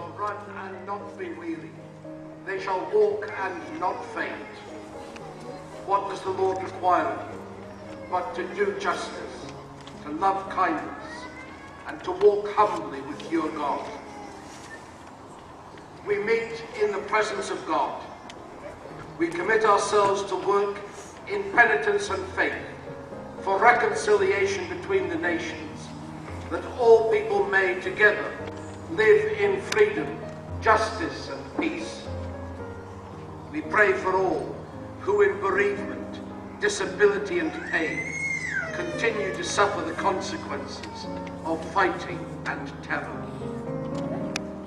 shall run and not be weary. They shall walk and not faint. What does the Lord require of you? But to do justice, to love kindness, and to walk humbly with your God. We meet in the presence of God. We commit ourselves to work in penitence and faith for reconciliation between the nations, that all people may together live in freedom, justice and peace. We pray for all who in bereavement, disability and pain continue to suffer the consequences of fighting and terror.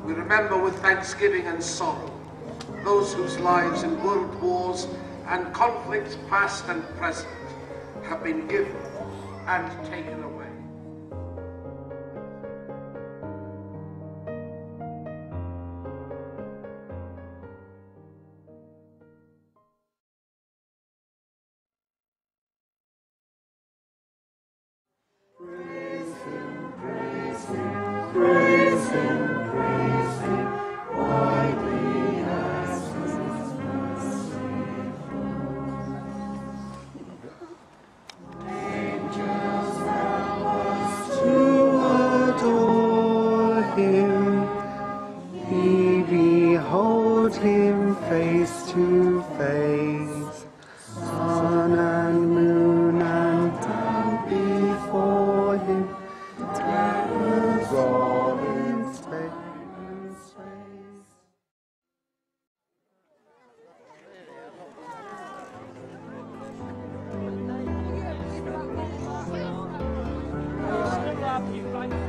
We remember with thanksgiving and sorrow those whose lives in world wars and conflicts past and present have been given and taken away. Adore stop you right now.